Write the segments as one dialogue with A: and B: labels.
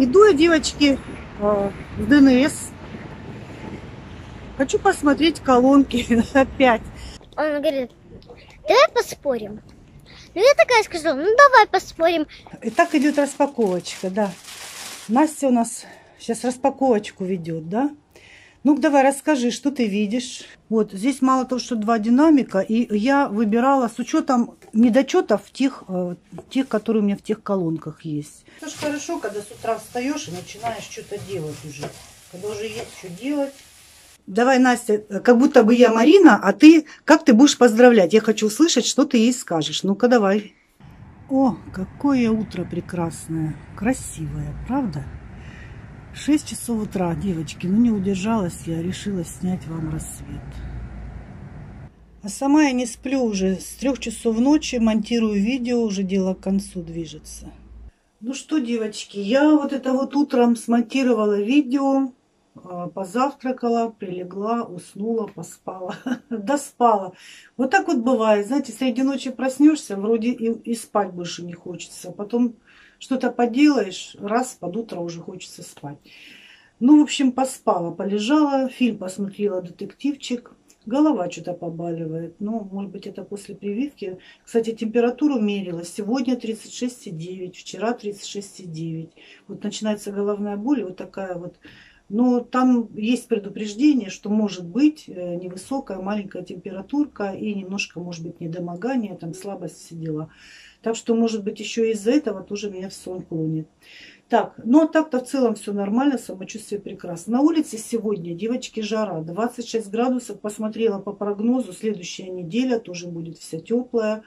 A: Иду я, девочки, э, в ДНС. Хочу посмотреть колонки опять.
B: Он говорит, давай поспорим. Ну, я такая сказала, ну, давай поспорим.
A: И так идет распаковочка, да. Настя у нас сейчас распаковочку ведет, да? Ну давай расскажи, что ты видишь. Вот здесь мало того, что два динамика, и я выбирала с учетом недочетов тех, э, тех, которые у меня в тех колонках есть. Это же хорошо, когда с утра встаешь и начинаешь что-то делать уже. Когда уже есть что делать. Давай, Настя, как будто бы я Марина, а ты, как ты будешь поздравлять? Я хочу услышать, что ты ей скажешь. Ну-ка, давай. О, какое утро прекрасное, красивое, правда? 6 часов утра, девочки, ну не удержалась я, решила снять вам рассвет. А сама я не сплю уже с трех часов ночи, монтирую видео, уже дело к концу движется. Ну что, девочки, я вот это вот утром смонтировала видео, а, позавтракала, прилегла, уснула, поспала, доспала. Вот так вот бывает, знаете, среди ночи проснешься, вроде и, и спать больше не хочется, потом что-то поделаешь, раз, под утро уже хочется спать. Ну, в общем, поспала, полежала, фильм посмотрела, детективчик. Голова что-то побаливает. Ну, может быть, это после прививки. Кстати, температуру мерила. Сегодня 36,9, вчера 36,9. Вот начинается головная боль, вот такая вот. Но там есть предупреждение, что может быть э, невысокая, маленькая температурка и немножко, может быть, недомогание, там слабость, все дела. Так что, может быть, еще из-за этого тоже меня в сон клонит. Так, ну а так-то в целом все нормально, самочувствие прекрасно. На улице сегодня, девочки, жара, 26 градусов. Посмотрела по прогнозу, следующая неделя тоже будет вся теплая,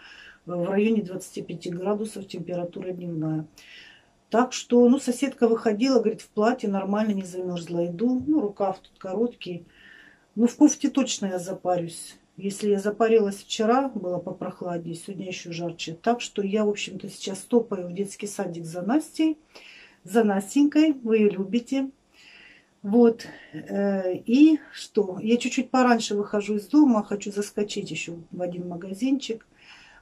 A: в районе 25 градусов температура дневная. Так что, ну, соседка выходила, говорит, в платье нормально не замерзла. Иду, ну, рукав тут короткий. Ну, в кофте точно я запарюсь. Если я запарилась вчера, было попрохладнее, сегодня еще жарче. Так что я, в общем-то, сейчас топаю в детский садик за Настей, за Настенькой. Вы ее любите. Вот. Э, и что? Я чуть-чуть пораньше выхожу из дома, хочу заскочить еще в один магазинчик.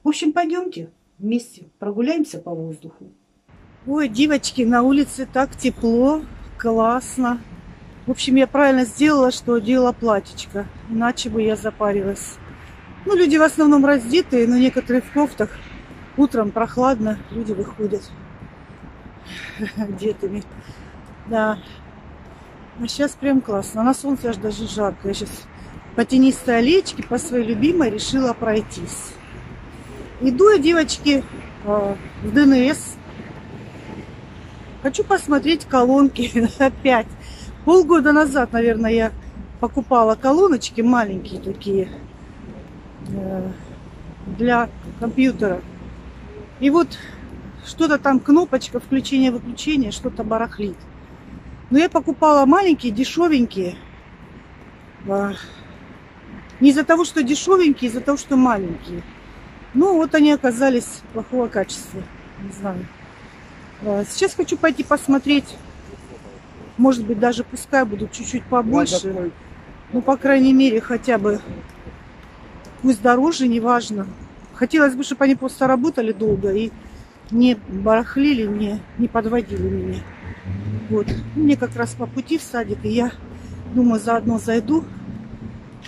A: В общем, пойдемте вместе прогуляемся по воздуху. Ой, девочки, на улице так тепло, классно. В общем, я правильно сделала, что одела платьечко. Иначе бы я запарилась. Ну, люди в основном раздетые, но некоторые в кофтах. Утром прохладно, люди выходят одетыми. Да. А сейчас прям классно. На солнце аж даже жарко. Я сейчас по тенистой аллеечке, по своей любимой, решила пройтись. Иду я, девочки, а, в ДНС. Хочу посмотреть колонки опять. Полгода назад, наверное, я покупала колоночки маленькие такие э, для компьютера. И вот что-то там, кнопочка включения-выключения, что-то барахлит. Но я покупала маленькие, дешевенькие. А, не из-за того, что дешевенькие, из-за того, что маленькие. Ну, вот они оказались плохого качества. Не знаю. А, сейчас хочу пойти посмотреть может быть, даже пускай будут чуть-чуть побольше. Ну, по крайней мере, хотя бы пусть дороже, неважно. Хотелось бы, чтобы они просто работали долго и не барахлили, не, не подводили меня. Вот. Мне как раз по пути в садик, и я думаю, заодно зайду.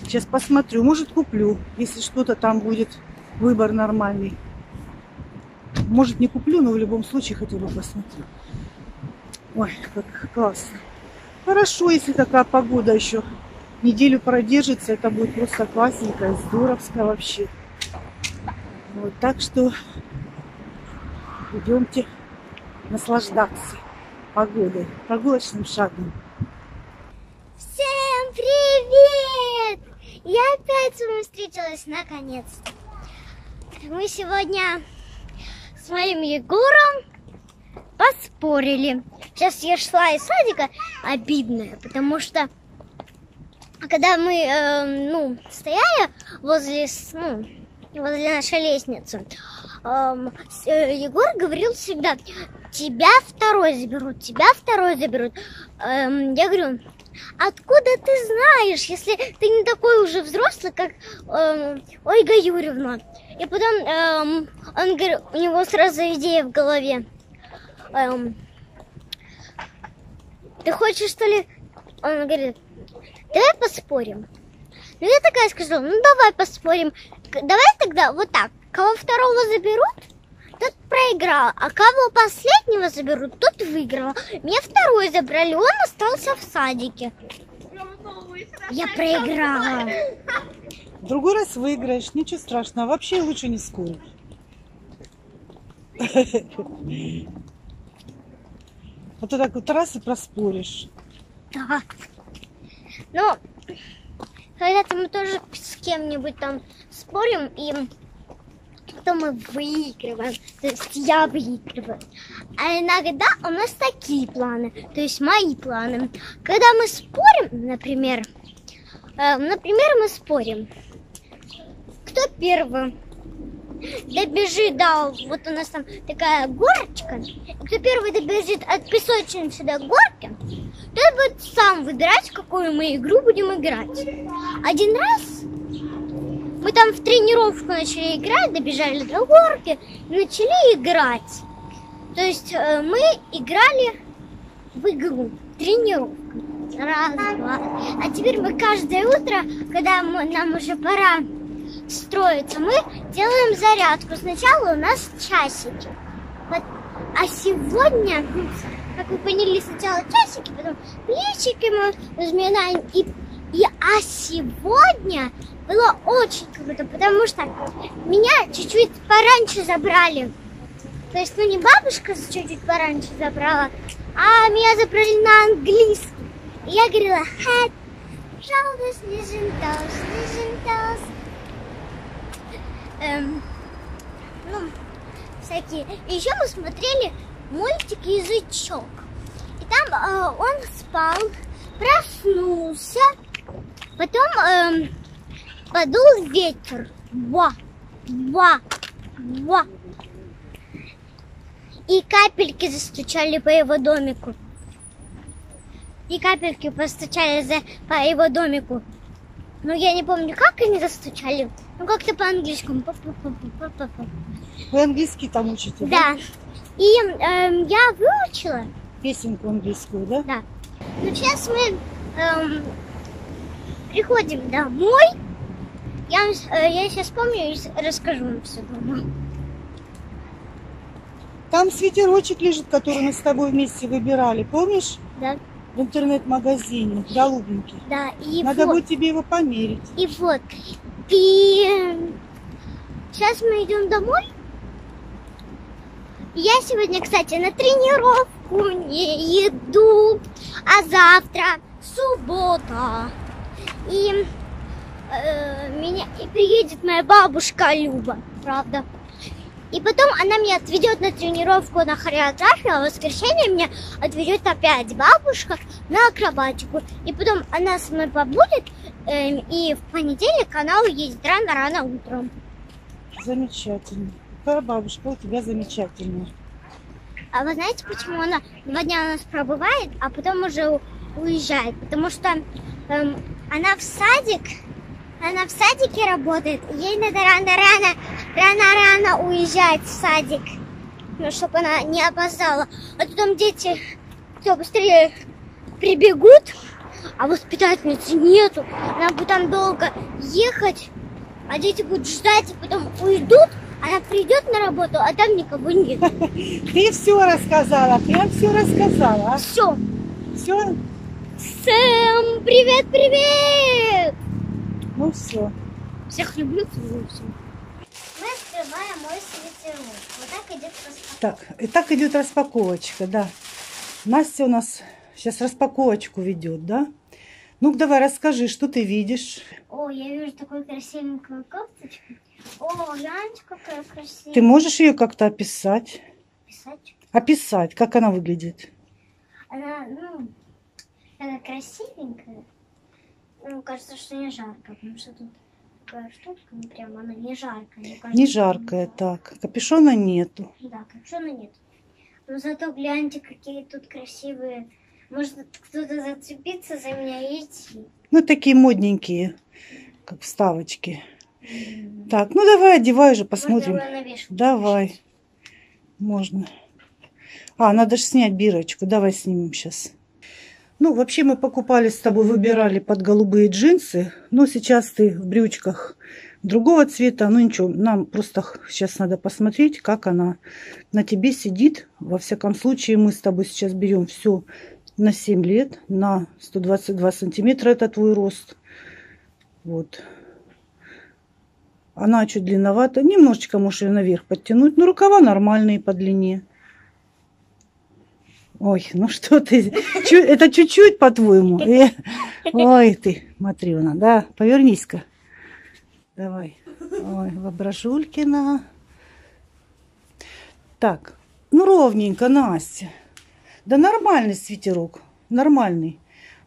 A: Сейчас посмотрю, может куплю, если что-то там будет выбор нормальный. Может не куплю, но в любом случае хотя бы посмотрю. Ой, как классно. Хорошо, если такая погода еще неделю продержится, это будет просто классненько, здоровско вообще. Вот, так что идемте наслаждаться погодой, прогулочным шагом.
B: Всем привет! Я опять с вами встретилась наконец-то. Мы сегодня с моим Егором поспорили. Сейчас я шла из садика, обидная, потому что когда мы, э, ну, стояли возле, ну, возле нашей лестницы, эм, э, Егор говорил всегда, тебя второй заберут, тебя второй заберут. Эм, я говорю, откуда ты знаешь, если ты не такой уже взрослый, как эм, Ольга Юрьевна? И потом эм, он говорит, у него сразу идея в голове. Эм, ты хочешь что ли? Он говорит, давай поспорим. Ну я такая сказала, ну давай поспорим. Давай тогда вот так. Кого второго заберут, тот проиграл. А кого последнего заберут, тот выиграл. Меня второй забрали, он остался в садике. Я проиграла.
A: В другой раз выиграешь, ничего страшного. Вообще лучше не спорить. А то так вот раз и проспоришь.
B: Да. Ну, когда-то мы тоже с кем-нибудь там спорим, и потом мы выигрываем. То есть я выигрываю. А иногда у нас такие планы, то есть мои планы. Когда мы спорим, например, э, например, мы спорим, кто первый добежит до, вот у нас там такая горочка, кто первый добежит от песочницы до горки, тот будет сам выбирать, какую мы игру будем играть. Один раз мы там в тренировку начали играть, добежали до горки, начали играть. То есть э, мы играли в игру, тренировку. Раз, два. А теперь мы каждое утро, когда мы- нам уже пора строиться, мы делаем зарядку. Сначала у нас часики. Вот. А сегодня, ну, как вы поняли, сначала часики, потом плечики мы разминаем. И, и, а сегодня было очень круто, потому что меня чуть-чуть пораньше забрали. То есть, ну не бабушка чуть-чуть пораньше забрала, а меня забрали на английский. И я говорила, hat, пожалуйста, снежинтос, снежинтос. Эм, ну, всякие. И еще мы смотрели мультик «Язычок». И там э, он спал, проснулся, потом эм, подул ветер. Ва, ва, ва. И капельки застучали по его домику. И капельки постучали за, по его домику. Ну, я не помню, как они застучали. Ну, как-то по-английскому.
A: Вы английский там учите,
B: Да. И эм, я выучила.
A: Песенку английскую, да?
B: Да. Ну, сейчас мы эм, приходим домой. Я, э, я сейчас помню и расскажу вам все дома.
A: Там свитерочек лежит, который мы с тобой вместе выбирали, помнишь?
B: Да,
A: В интернет-магазине, голубенький.
B: да. И
A: Надо
B: вот.
A: будет тебе его померить.
B: И вот. И сейчас мы идем домой. Я сегодня, кстати, на тренировку не иду, а завтра суббота. И э, меня и приедет моя бабушка Люба, правда. И потом она меня отведет на тренировку на хореографию, а в воскресенье меня отведет опять бабушка на акробатику. И потом она со мной побудет, эм, и в понедельник она уедет рано-рано утром.
A: Замечательно. Какая бабушка у тебя замечательная.
B: А вы знаете, почему она два дня у нас пробывает, а потом уже уезжает? Потому что эм, она в садик, она в садике работает, ей надо рано-рано, рано-рано уезжать в садик, ну, чтобы она не опоздала. А то там дети все быстрее прибегут, а воспитательницы нету. Она будет там долго ехать, а дети будут ждать, и потом уйдут, она придет на работу, а там никого нет.
A: Ты все рассказала, прям все рассказала.
B: Все.
A: Все?
B: Сэм, привет, привет!
A: Ну все.
B: Всех люблю, целую всех. Мы открываем мой свитерок. Вот так идет распаковка.
A: Так, и так идет распаковочка, да. Настя у нас сейчас распаковочку ведет, да? Ну-ка, давай расскажи, что ты видишь.
B: О, я вижу такую красивенькую кофточку. О, гляньте, какая красивая.
A: Ты можешь ее как-то описать?
B: Писать.
A: Описать, как она выглядит.
B: Она, ну, такая красивенькая. Ну, кажется, что не жарко, потому что тут такая штука, ну, прям она не жаркая. Кажется,
A: Не жаркая, так. Капюшона нету.
B: Да, капюшона нет. Но зато гляньте, какие тут красивые. Может кто-то зацепиться за меня и идти.
A: Ну, такие модненькие, как вставочки. Так, ну давай, одевай же, посмотрим.
B: Можно
A: Давай. Можно. А, надо же снять бирочку. Давай снимем сейчас. Ну, вообще мы покупали с тобой, выбирали под голубые джинсы. Но сейчас ты в брючках другого цвета. Ну ничего, нам просто сейчас надо посмотреть, как она на тебе сидит. Во всяком случае, мы с тобой сейчас берем все на 7 лет, на 122 сантиметра. Это твой рост. Вот. Она чуть длинновата. Немножечко можешь ее наверх подтянуть. Но рукава нормальные по длине. Ой, ну что ты, это чуть-чуть, по-твоему? Э, ой ты, Матрена, да, повернись-ка. Давай. Ой, воображулькина. Так, ну ровненько, Настя. Да нормальный свитерок, нормальный.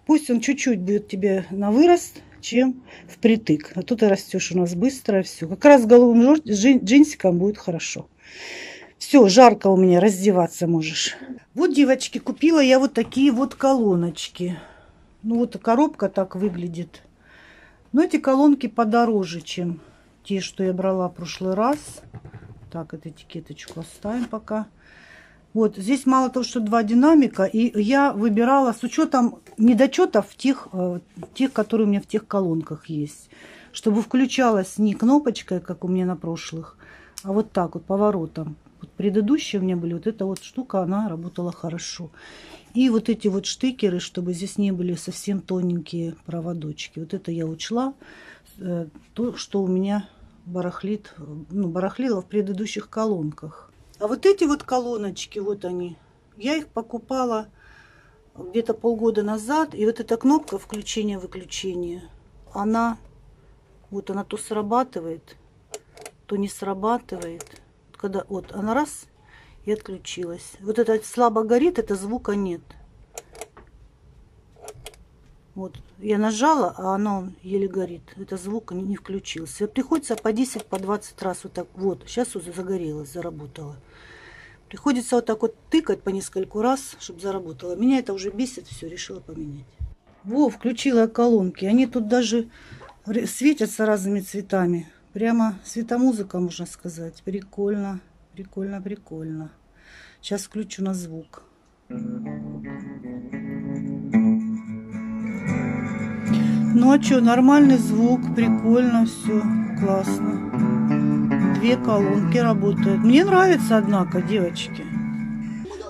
A: Пусть он чуть-чуть будет тебе на вырост, чем впритык. А тут ты растешь у нас быстро, все. Как раз с голубым джинсиком будет хорошо. Все, жарко у меня, раздеваться можешь. Вот, девочки, купила я вот такие вот колоночки. Ну, вот коробка так выглядит. Но эти колонки подороже, чем те, что я брала в прошлый раз. Так, эту этикеточку оставим пока. Вот, здесь мало того, что два динамика, и я выбирала с учетом недочетов тех, э, тех, которые у меня в тех колонках есть. Чтобы включалась не кнопочкой, как у меня на прошлых, а вот так вот, поворотом. Предыдущие у меня были, вот эта вот штука, она работала хорошо. И вот эти вот штекеры, чтобы здесь не были совсем тоненькие проводочки. Вот это я учла, э, то, что у меня барахлит, ну, барахлило в предыдущих колонках. А вот эти вот колоночки, вот они, я их покупала где-то полгода назад. И вот эта кнопка включения-выключения, она, вот она то срабатывает, то не срабатывает когда вот она раз и отключилась. Вот это слабо горит, это звука нет. Вот, я нажала, а оно еле горит. Это звук не, включился. Приходится по 10, по 20 раз вот так. Вот, сейчас уже загорелось, заработало. Приходится вот так вот тыкать по нескольку раз, чтобы заработало. Меня это уже бесит, все, решила поменять. Во, включила колонки. Они тут даже светятся разными цветами. Прямо светомузыка, можно сказать. Прикольно, прикольно, прикольно. Сейчас включу на звук. Ну а что, нормальный звук, прикольно все, классно. Две колонки работают. Мне нравится, однако, девочки.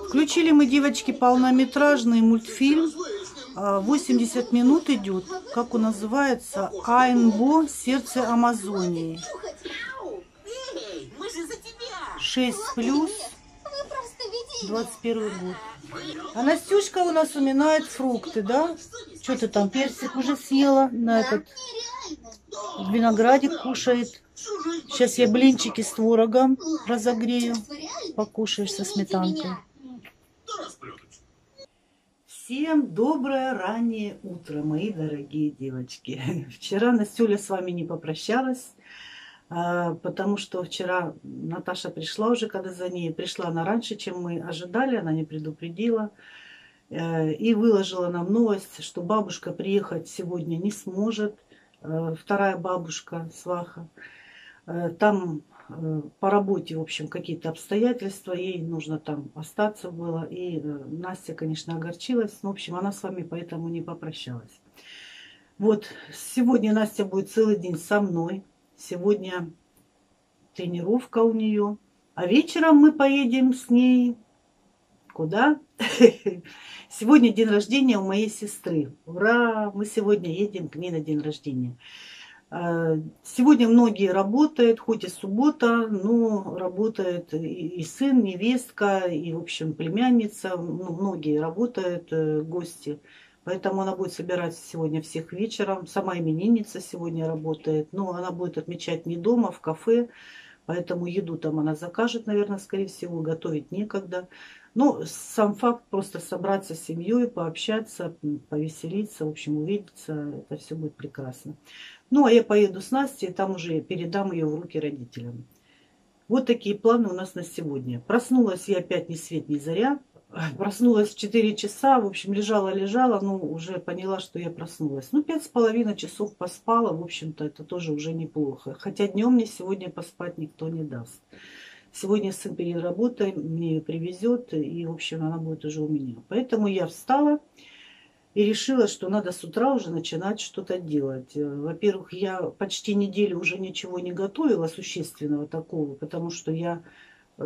A: Включили мы, девочки, полнометражный мультфильм 80 а, минут идет, как он называется, Айнбо, сердце Амазонии. 6 плюс, 21 год. А Настюшка у нас уминает фрукты, да? Что ты там, персик уже съела на этот виноградик кушает. Сейчас я блинчики с творогом разогрею. Покушаешь со сметанкой. Всем доброе раннее утро, мои дорогие девочки. Вчера Настюля с вами не попрощалась, а, потому что вчера Наташа пришла уже, когда за ней. Пришла она раньше, чем мы ожидали, она не предупредила. Э, и выложила нам новость, что бабушка приехать сегодня не сможет. Э, вторая бабушка, сваха. Э, там по работе, в общем, какие-то обстоятельства, ей нужно там остаться было. И э, Настя, конечно, огорчилась, но, в общем, она с вами поэтому не попрощалась. Вот, сегодня Настя будет целый день со мной. Сегодня тренировка у нее. А вечером мы поедем с ней куда? Сегодня день рождения у моей сестры. Ура! Мы сегодня едем к ней на день рождения. А, сегодня многие работают, хоть и суббота, но работает и сын, невестка, и, в общем, племянница. Ну, многие работают, э, гости. Поэтому она будет собирать сегодня всех вечером. Сама именинница сегодня работает. Но она будет отмечать не дома, в кафе. Поэтому еду там она закажет, наверное, скорее всего. Готовить некогда. Но сам факт просто собраться с семьей, пообщаться, повеселиться, в общем, увидеться, это все будет прекрасно. Ну, а я поеду с Настей, там уже передам ее в руки родителям. Вот такие планы у нас на сегодня. Проснулась я опять ни свет, ни заря. Проснулась в 4 часа, в общем, лежала-лежала, но уже поняла, что я проснулась. Ну, пять с половиной часов поспала, в общем-то, это тоже уже неплохо. Хотя днем мне сегодня поспать никто не даст. Сегодня сын перед работой мне ее привезет, и, в общем, она будет уже у меня. Поэтому я встала, И решила, что надо с утра уже начинать что-то делать. Э, во-первых, я почти неделю уже ничего не готовила существенного такого, потому что я Э,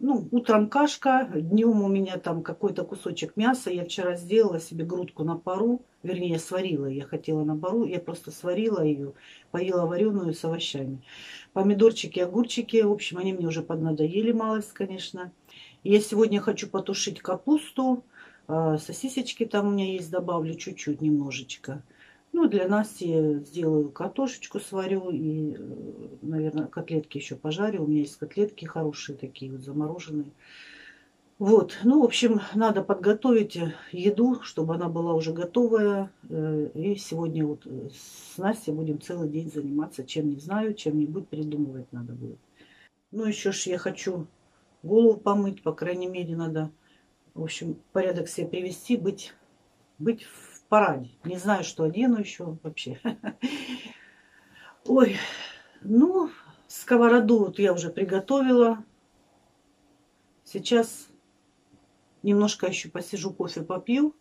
A: ну, утром кашка, днем у меня там какой-то кусочек мяса. Я вчера сделала себе грудку на пару, вернее, сварила. Я хотела на пару, я просто сварила ее, поела вареную с овощами. Помидорчики, огурчики, в общем, они мне уже поднадоели малость, конечно. Я сегодня хочу потушить капусту, а, сосисочки там у меня есть, добавлю чуть-чуть, немножечко. Ну, для Насти сделаю картошечку сварю и, наверное, котлетки еще пожарю. У меня есть котлетки хорошие такие вот замороженные. Вот, ну, в общем, надо подготовить еду, чтобы она была уже готовая. Э, и сегодня вот с Настей будем целый день заниматься, чем не знаю, чем-нибудь придумывать надо будет. Ну, еще ж я хочу голову помыть, по крайней мере, надо, в общем, порядок себе привести, быть, быть в параде. Не знаю, что одену еще вообще. Ой, ну, сковороду вот я уже приготовила. Сейчас немножко еще посижу, кофе попью.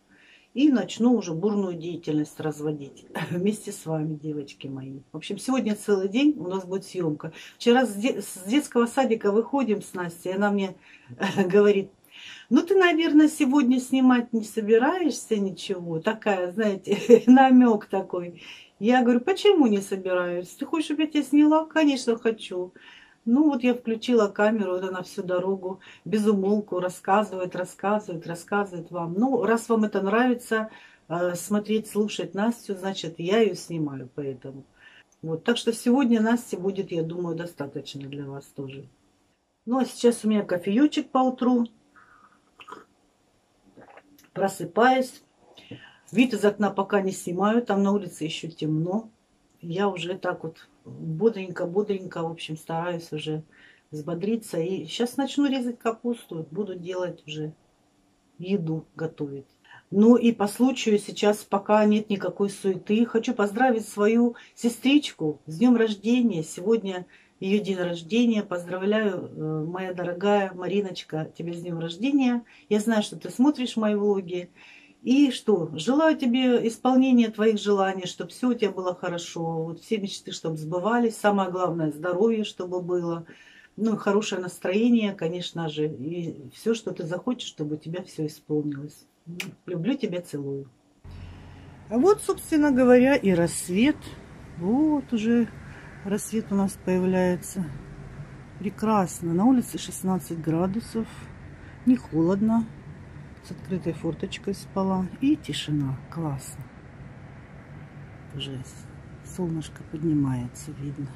A: И начну уже бурную деятельность разводить вместе с вами, девочки мои. В общем, сегодня целый день у нас будет съемка. Вчера с, де- с детского садика выходим с Настей, она мне говорит, ну, ты, наверное, сегодня снимать не собираешься ничего. Такая, знаете, намек такой. Я говорю, почему не собираюсь? Ты хочешь, чтобы я тебя сняла? Конечно, хочу. Ну, вот я включила камеру, вот она всю дорогу без умолку рассказывает, рассказывает, рассказывает вам. Ну, раз вам это нравится, э, смотреть, слушать Настю, значит, я ее снимаю поэтому. Вот, так что сегодня Насти будет, я думаю, достаточно для вас тоже. Ну, а сейчас у меня кофеечек по утру просыпаюсь. Вид из окна пока не снимаю, там на улице еще темно. Я уже так вот бодренько-бодренько, в общем, стараюсь уже взбодриться. И сейчас начну резать капусту, буду делать уже еду, готовить. Ну и по случаю сейчас пока нет никакой суеты. Хочу поздравить свою сестричку с днем рождения. Сегодня ее день рождения. Поздравляю, э, моя дорогая Мариночка, тебя с днем рождения. Я знаю, что ты смотришь мои влоги. И что, желаю тебе исполнения твоих желаний, чтобы все у тебя было хорошо, вот все мечты, чтобы сбывались, самое главное, здоровье, чтобы было, ну и хорошее настроение, конечно же, и все, что ты захочешь, чтобы у тебя все исполнилось. Люблю тебя, целую. А вот, собственно говоря, и рассвет. Вот уже Рассвет у нас появляется. Прекрасно. На улице 16 градусов. Не холодно. С открытой форточкой спала. И тишина. Классно. Уже солнышко поднимается, видно.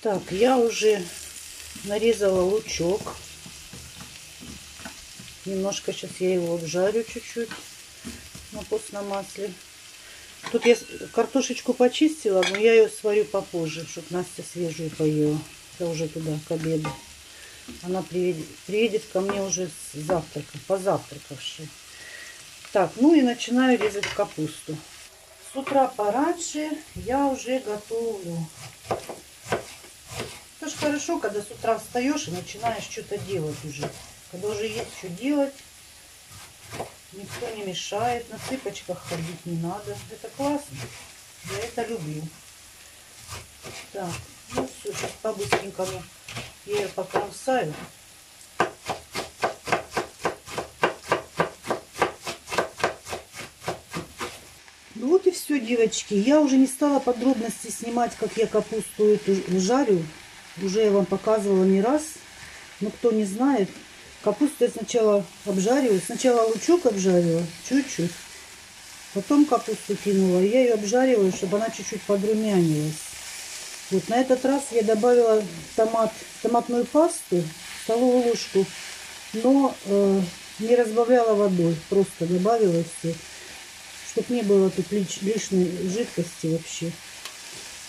A: Так, я уже нарезала лучок. Немножко сейчас я его обжарю чуть-чуть на постном масле. Тут я картошечку почистила, но я ее сварю попозже, чтобы Настя свежую поела. Это уже туда, к обеду. Она приедет, приедет ко мне уже с завтрака, позавтракавшей. Так, ну и начинаю резать капусту. С утра пораньше я уже готовлю. Это же хорошо, когда с утра встаешь и начинаешь что-то делать уже. Когда уже есть что делать, Никто не мешает, на цыпочках ходить не надо. Это классно. Я это люблю. Так, ну все, сейчас по-быстренькому я ее покромсаю. Ну вот и все, девочки. Я уже не стала подробности снимать, как я капусту эту жарю. Уже я вам показывала не раз. Но кто не знает, Капусту я сначала обжариваю. Сначала лучок обжарила, чуть-чуть. Потом капусту кинула. Я ее обжариваю, чтобы она чуть-чуть подрумянилась. Вот на этот раз я добавила томат, томатную пасту, столовую ложку, но э, не разбавляла водой. Просто добавила все, чтобы не было тут лишней жидкости вообще.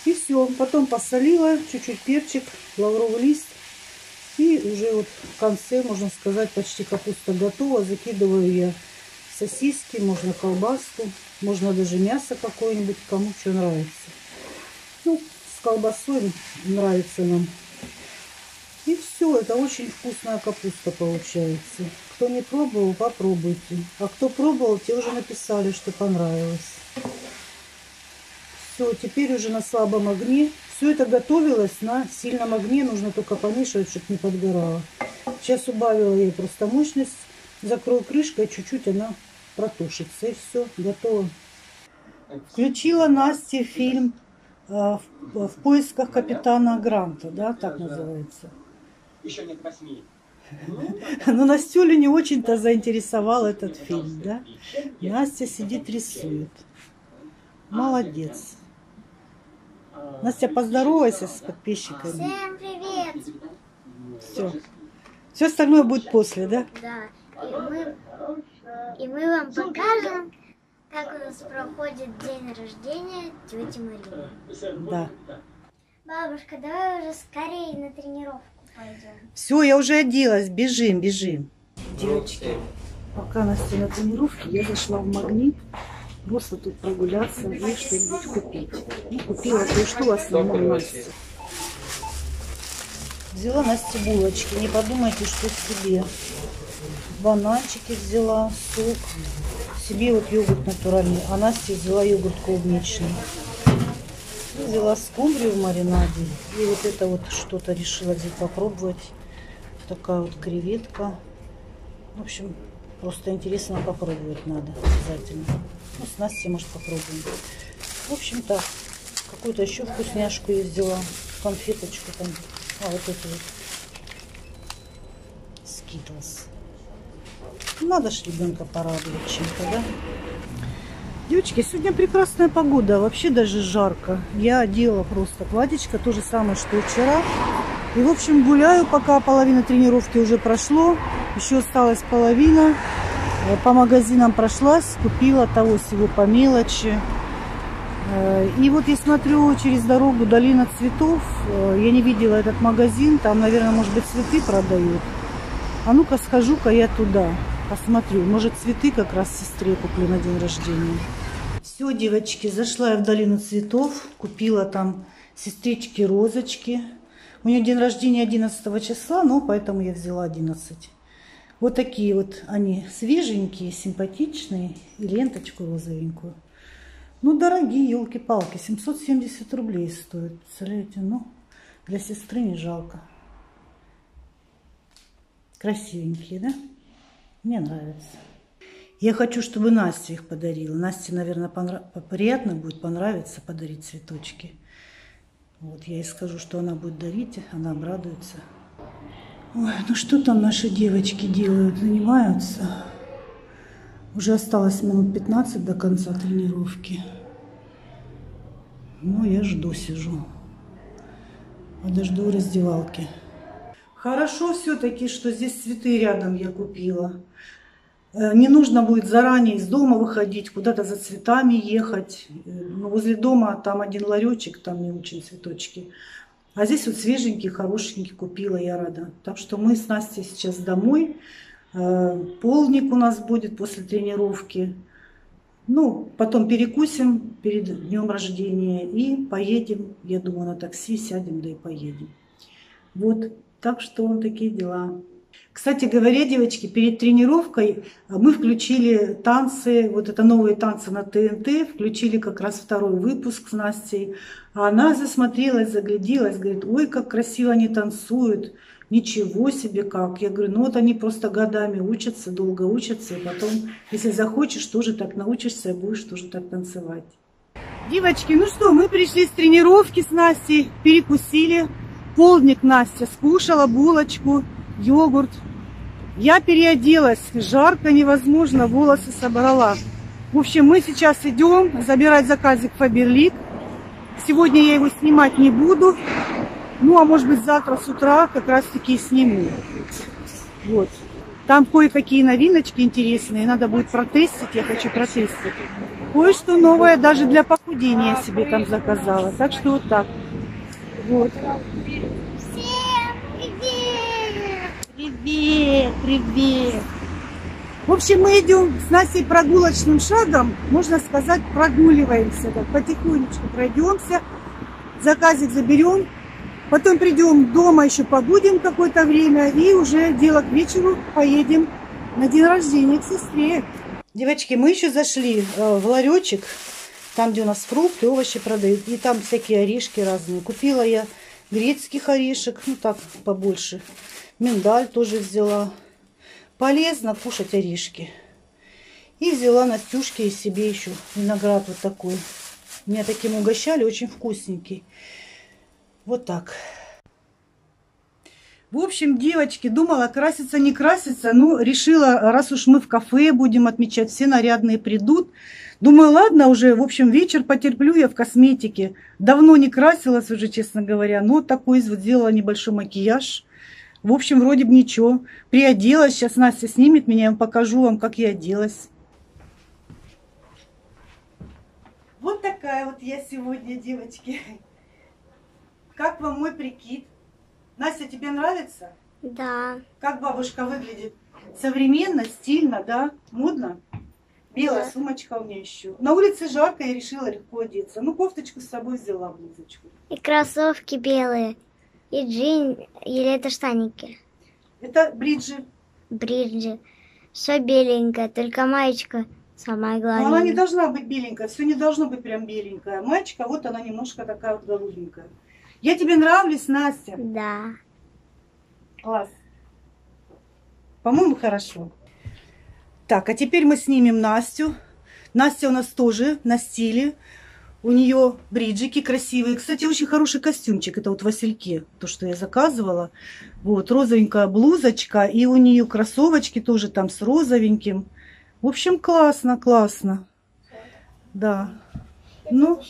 A: И все. Потом посолила, чуть-чуть перчик, лавровый лист и уже вот в конце, можно сказать, почти капуста готова. Закидываю я сосиски, можно колбаску, можно даже мясо какое-нибудь, кому что нравится. Ну, колбасой нравится нам. И все, это очень вкусная капуста получается. Кто не пробовал, попробуйте. А кто пробовал, те уже написали, что понравилось. Все, теперь уже на слабом огне. Все это готовилось на сильном огне. Нужно только помешивать, чтобы не подгорало. Сейчас убавила ей просто мощность. Закрою крышкой, чуть-чуть она протушится. И все, готово. Включила Насте фильм в, в поисках капитана Гранта, да, так называется.
C: Еще нет восьми.
A: Но Настюлю не очень-то заинтересовал этот фильм, да? Настя сидит рисует. Молодец. Настя, поздоровайся с подписчиками.
B: Всем привет!
A: Все. Все остальное будет после, да?
B: Да, и мы, и мы вам покажем, как у нас проходит день рождения тети Марии.
A: Да.
B: Бабушка, давай уже скорее на тренировку пойдем.
A: Все, я уже оделась. Бежим, бежим. Девочки, пока Настя на тренировке, я зашла в магнит. Просто тут прогуляться и что-нибудь купить. Ну, купила кое-что основном Насте. Взяла Насте булочки. Не подумайте, что себе. Бананчики взяла, сок. Себе вот йогурт натуральный. А Насте взяла йогурт клубничный. Взяла скумбрию в маринаде. И вот это вот что-то решила взять попробовать. Такая вот креветка. В общем, просто интересно попробовать надо обязательно. Ну, с Настей, может, попробуем. В общем, так. Какую-то еще вкусняшку я взяла. Конфеточку там. А, вот эту вот. Skittles. Надо ж ребенка порадовать чем-то, да? Девочки, сегодня прекрасная погода, вообще даже жарко. Я одела просто платьечко, то же самое, что и вчера. И, в общем, гуляю, пока половина тренировки уже прошло. Еще осталась половина. Э, По магазинам прошлась, купила того всего по мелочи. Э, И вот я смотрю через дорогу Долина цветов. Э, Я не видела этот магазин. Там, наверное, может быть, цветы продают. А ну-ка схожу-ка я туда. Посмотрю. Может, цветы как раз сестре куплю на день рождения. Все, девочки, зашла я в Долину цветов. Купила там сестрички розочки. У нее день рождения 11 числа, но поэтому я взяла 11. Вот такие вот они свеженькие, симпатичные. И ленточку розовенькую. Ну, дорогие, елки-палки, 770 рублей стоят. Представляете, ну, для сестры не жалко. Красивенькие, да? Мне нравится. Я хочу, чтобы Настя их подарила. Насте, наверное, понрав... приятно будет понравиться подарить цветочки. Вот я ей скажу, что она будет дарить, она обрадуется. Ой, ну что там наши девочки делают? Занимаются. Уже осталось минут 15 до конца тренировки. Ну, я жду, сижу. Подожду в раздевалке. Хорошо все-таки, что здесь цветы рядом я купила. Э, Не нужно будет заранее из дома выходить, куда-то за цветами ехать. Э, Ну, возле дома там один ларечек, там не очень цветочки. А здесь вот свеженький, хорошенький купила, я рада. Так что мы с Настей сейчас домой. Э, Полник у нас будет после тренировки. Ну, потом перекусим перед днем рождения и поедем, я думаю, на такси сядем, да и поедем. Вот, так что вот такие дела. Кстати говоря, девочки, перед тренировкой мы включили танцы, вот это новые танцы на ТНТ, включили как раз второй выпуск с Настей. А она засмотрелась, загляделась, говорит, ой, как красиво они танцуют, ничего себе как. Я говорю, ну вот они просто годами учатся, долго учатся, и потом, если захочешь, тоже так научишься, и будешь тоже так танцевать. Девочки, ну что, мы пришли с тренировки с Настей, перекусили. Полдник Настя скушала булочку, йогурт. Я переоделась, жарко невозможно, волосы собрала. В общем, мы сейчас идем забирать заказик Фаберлик. Сегодня я его снимать не буду. Ну, а может быть, завтра с утра как раз-таки сниму. Вот. Там кое-какие новиночки интересные. Надо будет протестить. Я хочу протестить. Кое-что новое даже для похудения себе там заказала. Так что вот так. Вот.
B: Всем привет!
A: Привет, привет. В общем, мы идем с Настей прогулочным шагом, можно сказать, прогуливаемся, так, потихонечку пройдемся, заказик заберем, Потом придем дома, еще побудем какое-то время. И уже дело к вечеру поедем на день рождения к сестре. Девочки, мы еще зашли э, в ларечек, там, где у нас фрукты, овощи продают. И там всякие орешки разные. Купила я грецких орешек, ну так, побольше. Миндаль тоже взяла. Полезно кушать орешки. И взяла Настюшке и себе еще виноград вот такой. Меня таким угощали, очень вкусненький. Вот так. В общем, девочки, думала, краситься, не краситься. Ну, решила, раз уж мы в кафе будем отмечать, все нарядные придут. Думаю, ладно, уже, в общем, вечер потерплю я в косметике. Давно не красилась уже, честно говоря. Но такой вот сделала небольшой макияж. В общем, вроде бы ничего. Приоделась. Сейчас Настя снимет меня, я покажу вам, как я оделась. Вот такая вот я сегодня, девочки. Как вам мой прикид? Настя, тебе нравится?
B: Да.
A: Как бабушка выглядит? Современно, стильно, да? Модно? Белая
B: Да.
A: сумочка у меня еще. На улице жарко, я решила легко одеться. Ну, кофточку с собой взяла, блузочку.
B: И кроссовки белые. И джин, или это штаники.
A: Это бриджи.
B: Бриджи. Все беленькое, только маечка самая
A: Но она не
B: главная.
A: должна быть беленькая. Все не должно быть прям беленькая. Мальчика, вот она немножко такая вот голубенькая. Я тебе нравлюсь, Настя?
B: Да.
A: Класс. По-моему, хорошо. Так, а теперь мы снимем Настю. Настя у нас тоже на стиле. У нее бриджики красивые. Кстати, очень хороший костюмчик. Это вот Васильке, то, что я заказывала. Вот, розовенькая блузочка. И у нее кроссовочки тоже там с розовеньким. В общем, классно, классно. Да. Ну,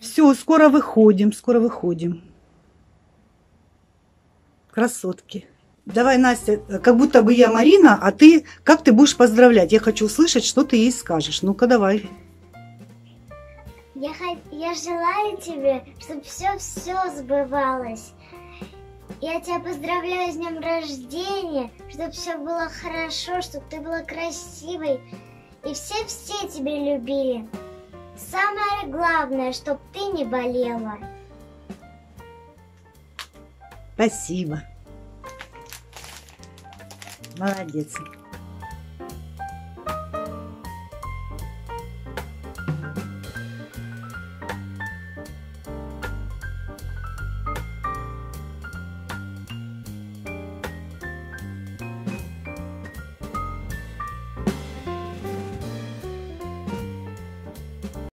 A: все, скоро выходим, скоро выходим. Красотки. Давай, Настя, как будто бы я Марина, а ты, как ты будешь поздравлять? Я хочу услышать, что ты ей скажешь. Ну-ка, давай.
B: Я, я желаю тебе, чтобы все-все сбывалось. Я тебя поздравляю с днем рождения, чтобы все было хорошо, чтобы ты была красивой. И все-все тебя любили. Самое главное, чтобы ты не болела.
A: Спасибо. Молодец.